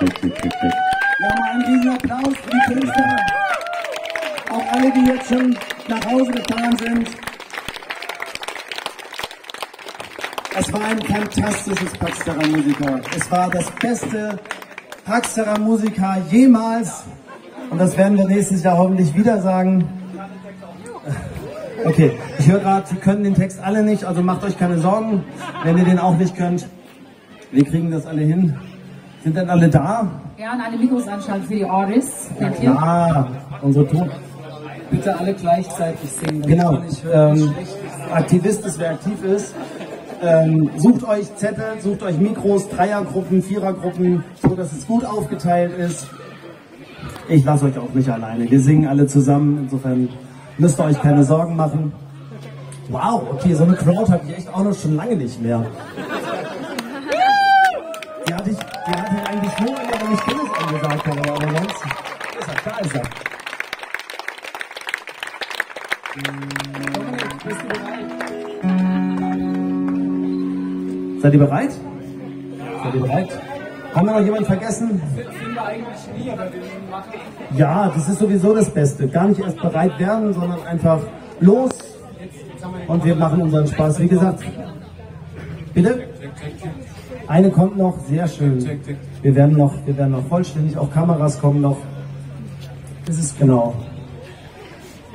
Nochmal einen riesen Applaus für die Künstler. Auch alle, die jetzt schon nach Hause gefahren sind. Es war ein fantastisches Paxterer Musiker. Es war das beste Paxterer Musiker jemals. Und das werden wir nächstes Jahr hoffentlich wieder sagen. Okay, ich höre gerade, Sie können den Text alle nicht, also macht euch keine Sorgen, wenn ihr den auch nicht könnt. Wir kriegen das alle hin. Sind denn alle da? Ja, und eine Mikrosanstalt für die Artists. Ja klar, unsere Ton. Bitte alle gleichzeitig singen. Genau. Ähm. Aktivist ist, wer aktiv ist. Ähm, sucht euch Zettel, sucht euch Mikros, Dreiergruppen, Vierergruppen, so dass es gut aufgeteilt ist. Ich lasse euch auch nicht alleine. Wir singen alle zusammen. Insofern müsst ihr euch keine Sorgen machen. Wow, okay, so eine Crowd hatte ich echt auch noch schon lange nicht mehr. Die hatte ich, die hatte ich eigentlich Guinness angesagt habe, aber ansonsten ist da ist er. Bist du bereit? Seid ihr bereit? Seid ihr bereit? Haben wir noch jemanden vergessen? Ja, das ist sowieso das Beste. Gar nicht erst bereit werden, sondern einfach los und wir machen unseren Spaß. Wie gesagt, bitte? Eine kommt noch, sehr schön. Wir werden noch, wir werden noch vollständig, auch Kameras kommen noch. Das ist genau.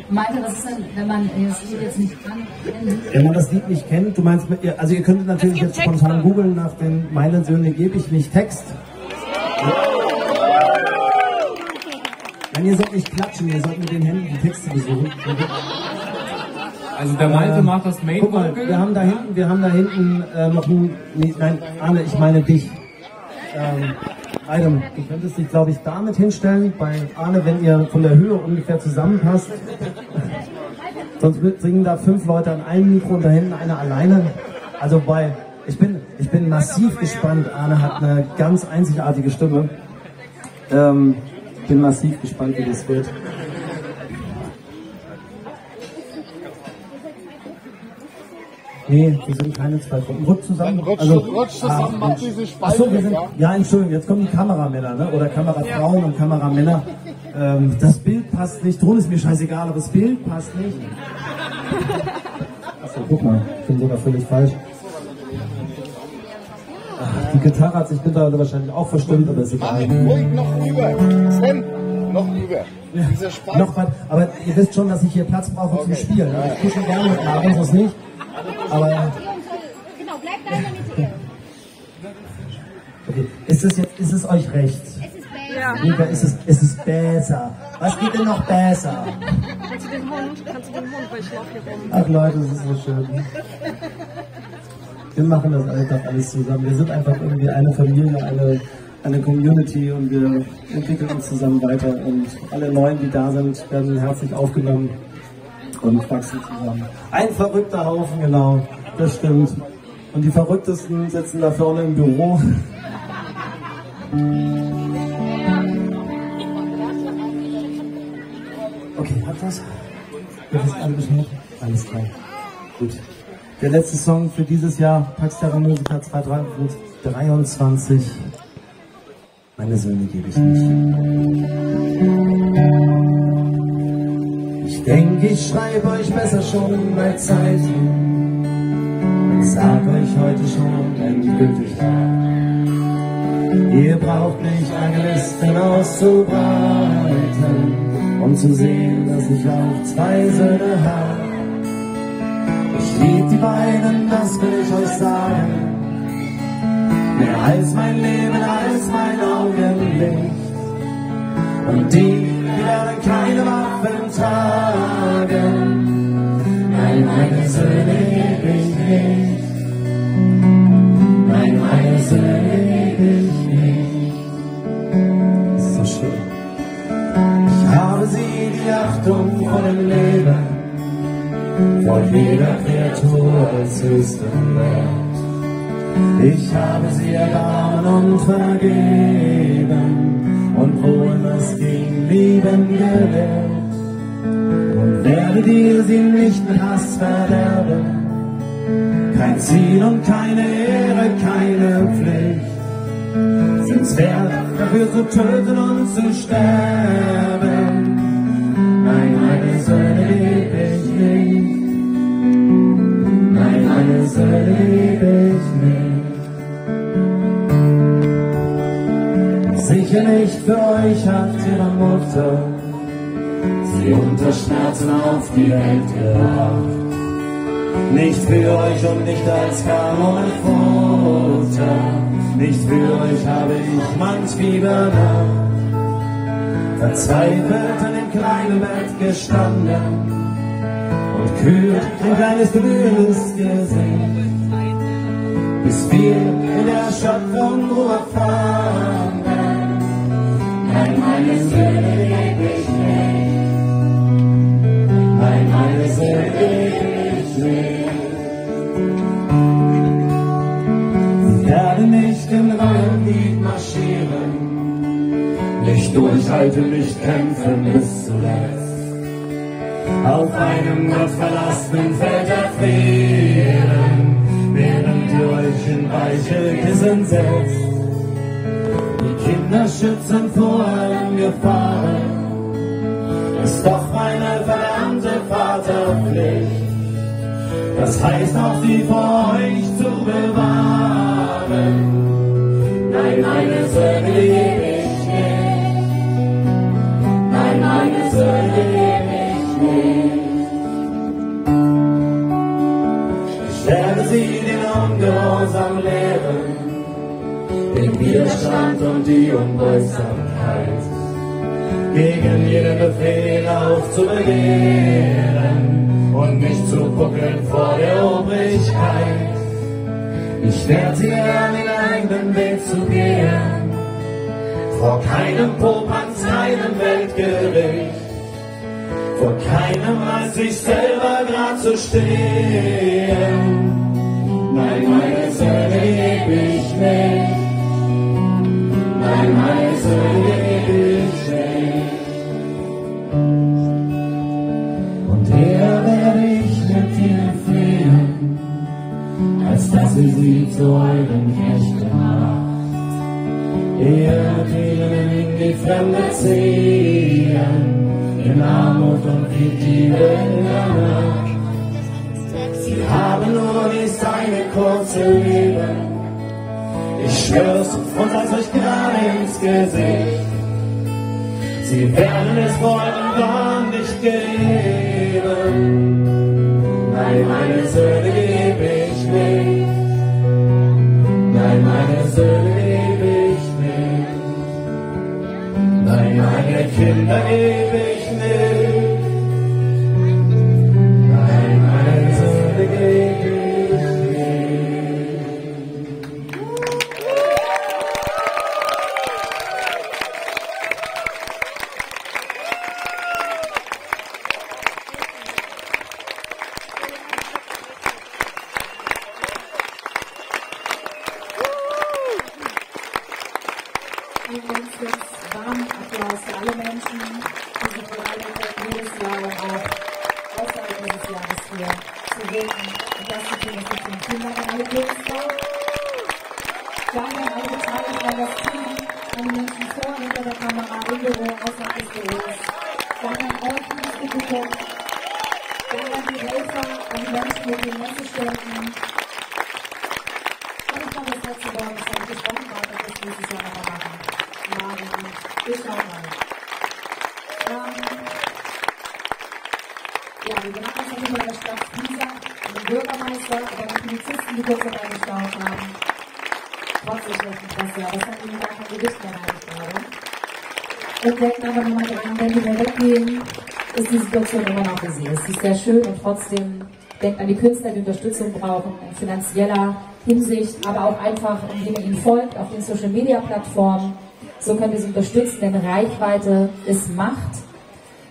Meinte, das ist dann, wenn man das Lied jetzt nicht kann, kennt. Wenn man das Lied nicht kennt, du meinst, mit- ihr- also ihr könntet natürlich jetzt spontan googeln nach den Meine Söhne gebe ich nicht Text. Nein, ihr sollt nicht klatschen, ihr sollt mit den Händen die Texte besuchen. Also der Malte macht das Main Guck mal, wir haben da hinten, wir haben da hinten äh, noch ein, nee, nein, Arne, ich meine dich. Ähm, Adam, du könntest dich, glaube ich, damit hinstellen, bei Arne, wenn ihr von der Höhe ungefähr zusammenpasst. Sonst singen da fünf Leute an einem Mikro und da hinten einer alleine. Also bei, ich bin, ich bin massiv gespannt. Arne hat eine ganz einzigartige Stimme. Ähm, bin massiv gespannt, wie das wird. Nee, wir sind keine zwei Gruppen. Rutsch zusammen. Dann rutsch- also, rutsch zusammen, mach rutsch. diese Spalte Ach so, wir sind, ja? ja, Entschuldigung, jetzt kommen die Kameramänner, ne? oder Kamerafrauen und Kameramänner. Ähm, das Bild passt nicht, Ton ist mir scheißegal, aber das Bild passt nicht. Achso, guck mal, ich bin sogar völlig falsch. Ach, Die Gitarre hat sich mittlerweile wahrscheinlich auch verstimmt, aber ist egal. Ruhig noch rüber. Sven, noch rüber. Dieser Spaß. Noch was, aber ihr wisst schon, dass ich hier Platz brauche zum Spielen. ne? Ich kuschel gerne mit Aaron, das nicht. Aber Genau, bleib da in der Mitte. okay. ist es jetzt, ist es euch recht? Es ist besser. Lieber ist es, ist es besser. Was geht denn noch besser? Kannst du den Hund? Kannst du den Hund, weil ich laufe hier rum. Ach Leute, das ist so schön. Wir machen das einfach alles zusammen. Wir sind einfach irgendwie eine Familie, eine, eine Community und wir entwickeln uns zusammen weiter. Und alle Neuen, die da sind, werden herzlich aufgenommen und wachsen zusammen. Ein verrückter Haufen, genau, das stimmt. Und die Verrücktesten sitzen da vorne im Büro. Okay, hat das? Das angeschaut? Alles klar. Gut. Der letzte Song für dieses Jahr, Paxterra Musiker 2023. Meine Söhne gebe ich nicht. Ich denke, ich schreibe euch besser schon bei Zeichen. Ich sag euch heute schon endgültig. Ihr braucht nicht eine Liste auszubreiten, um zu sehen, dass ich auch zwei Söhne habe. Ich lieb die beiden, das will ich euch sagen. Mehr als mein Leben, als mein Augenlicht. Und die, keine Waffen tragen. Nein, meine Söhne geb ich nicht. Nein, meine Söhne geb ich nicht. So schön. Ich habe sie die Achtung vor dem Leben vor jeder Kreatur als höchsten Wert. Ich habe sie erbarmen und vergeben und wohin es ging, lieben gelehrt. Und werde dir sie nicht mit Hass verderben. Kein Ziel und keine Ehre, keine Pflicht. Sind's wert, dafür zu töten und zu sterben. Nein, meine Söhne lieb ich nicht. Nein, meine Söhne lieb ich nicht. Sicher nicht für euch hat ihre Mutter sie unter Schmerzen auf die Welt gebracht. Nicht für euch und nicht als Kanonenfutter. Nicht für euch habe ich manch Fiebernacht. Verzweifelt an dem kleinen Bett gestanden und kühl ein kleines grünes Gesicht. Bis wir in der Schöpfung Ruhe fanden. Nicht. Durchhalten, nicht kämpfen bis zuletzt. Auf einem gottverlassenen Feld erfrieren, während ihr euch in weiche Kissen setzt. Kinder schützen vor allen Gefahren, ist doch eine verdammte Vaterpflicht. Das heißt auch sie vor euch zu bewahren. Nein, meine Söhne Widerstand und die Unbeugsamkeit gegen jeden Befehl aufzubegehren und nicht zu buckeln vor der Obrigkeit. Ich werde lernen, den eigenen Weg zu gehen, vor keinem Popanz, keinem Weltgericht, vor keinem als sich selber grad zu stehen. Nein, meine Söhne lieb ich nicht. Als dass ihr sie zu euren Knechten macht. Mit ihnen in die Fremde ziehen, in Armut und Diebe in der Nacht. Sie haben nur dies eine kurze Leben. Ich schwör's und sag's euch gerade ins Gesicht. Sie werden es vor eurem Wahn nicht geben. Nein, meine Söhne meine Vielen Dank fürs warmen Applaus für alle Menschen, die sich bereit jedes Jahr auch außerhalb dieses Jahres hier zu wirken und das zu sie tun. Vielen Dank an alle Künstler. Danke an alle Beteiligten, an das Team, an die Menschen vor und hinter der Kamera, im Büro, außerhalb des Büros. Danke an euch, liebes Publikum. Danke an die Helfer, an die Menschen mit den Messeständen. Habe das letzte Wort, das dieses Jahr nochmal machen. Schauen mal. Ähm, wir bedanken uns natürlich bei der Stadt Pisa, dem Bürgermeister, bei den Polizisten, die kurz vorbeigeschaut haben. Trotz des schlechten Presse, aber es hat ihnen gar Gewicht mehr gerade. Und denken aber wenn die wieder weggehen, ist die Situation immer noch wie sie ist. Sie ist sehr schön und trotzdem denkt an die Künstler, die Unterstützung brauchen, in finanzieller Hinsicht, aber auch einfach, indem ihr ihnen folgt auf den Social Media Plattformen. So könnt ihr sie unterstützen, denn Reichweite ist Macht.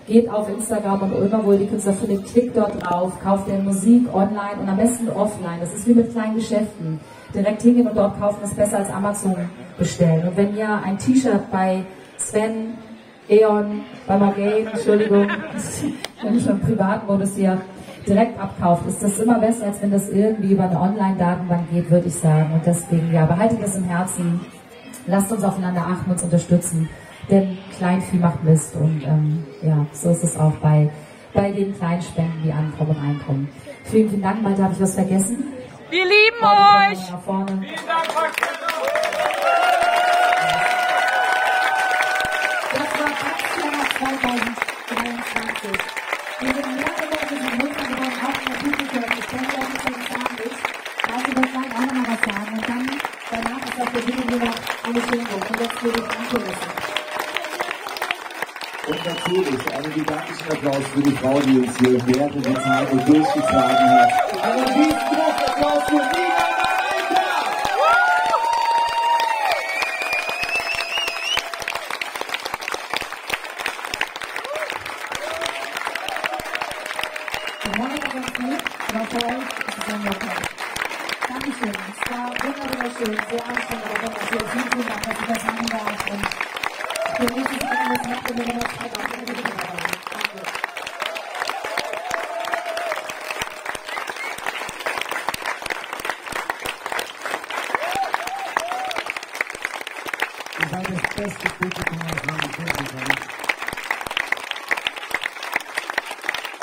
Geht auf Instagram und immer, wo ihr die Künstler findet, klickt dort drauf, kauft ihr Musik online und am besten offline. Das ist wie mit kleinen Geschäften. Direkt hingehen und dort kaufen ist besser als Amazon bestellen. Und wenn ihr ein T-Shirt bei Sven, Eon, bei Margain, Entschuldigung, wenn ich schon Privatmodus hier direkt abkauft, ist das immer besser, als wenn das irgendwie über eine Online-Datenbank geht, würde ich sagen. Und deswegen, ja, behaltet das im Herzen. lasst uns aufeinander achten, uns unterstützen. Denn Kleinvieh macht Mist und ähm, ja, so ist es auch bei, bei den kleinen Spenden, die ankommen und reinkommen. Vielen, vielen Dank, Malte, habe ich was vergessen? Wir lieben Malte, euch! Nach vorne. Das war Abschluss 2023. Wir sind mehrere Leute sind runtergekommen, auch in der Publikum. Ich denke, das ist ein Abend. Also wir gleich auch nochmal was sagen. Und dann, danach ist auf der Bühne nur noch eine Schilderung. Und jetzt würde ich ankulissen. Und natürlich einen gigantischen Applaus für die Frau, die uns hier während der Zeit durchgetragen hat. Einen riesengroßen Applaus für Nina. Dankeschön. Es war wunderschön, sehr anstrengend, aber wunderschön. Vielen, vielen Dank, dass ich das machen darf. Und ich bin richtig gerne, dass ich mir noch Zeit auf